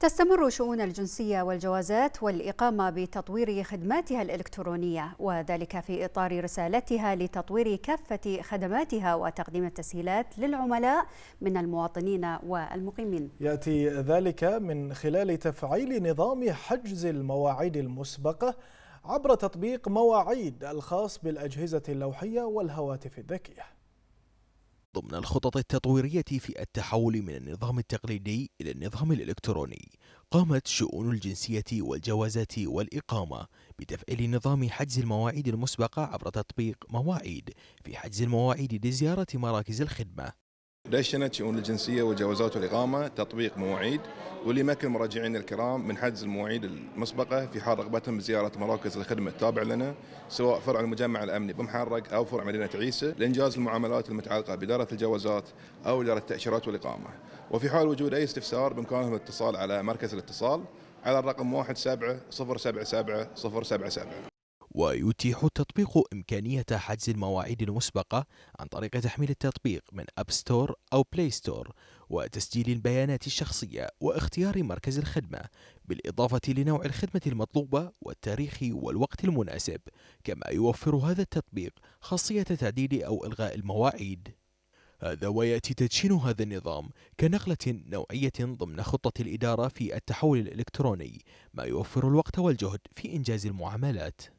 تستمر شؤون الجنسية والجوازات والإقامة بتطوير خدماتها الإلكترونية وذلك في إطار رسالتها لتطوير كافة خدماتها وتقديم التسهيلات للعملاء من المواطنين والمقيمين. يأتي ذلك من خلال تفعيل نظام حجز المواعيد المسبقة عبر تطبيق مواعيد الخاص بالأجهزة اللوحية والهواتف الذكية. ضمن الخطط التطويرية في التحول من النظام التقليدي إلى النظام الإلكتروني. قامت شؤون الجنسية والجوازات والإقامة بتفعيل نظام حجز المواعيد المسبقة عبر تطبيق مواعيد في حجز المواعيد لزيارة مراكز الخدمة. دشنت شؤون الجنسية والجوازات والاقامه تطبيق مواعيد واللي يمكن مراجعينا الكرام من حجز المواعيد المسبقة في حال رغبتهم بزيارة مراكز الخدمة التابعة لنا سواء فرع المجمع الأمني بمحرق أو فرع مدينة عيسى لإنجاز المعاملات المتعلقة بإدارة الجوازات أو إدارة التأشيرات والإقامة. وفي حال وجود أي استفسار بإمكانهم الاتصال على مركز الاتصال على الرقم 17077 077 ويتيح التطبيق إمكانية حجز المواعيد المسبقة عن طريق تحميل التطبيق من App Store أو Play Store وتسجيل البيانات الشخصية واختيار مركز الخدمة بالإضافة لنوع الخدمة المطلوبة والتاريخ والوقت المناسب كما يوفر هذا التطبيق خاصية تعديل أو إلغاء المواعيد. هذا ويأتي تدشين هذا النظام كنقلة نوعية ضمن خطة الإدارة في التحول الإلكتروني ما يوفر الوقت والجهد في إنجاز المعاملات.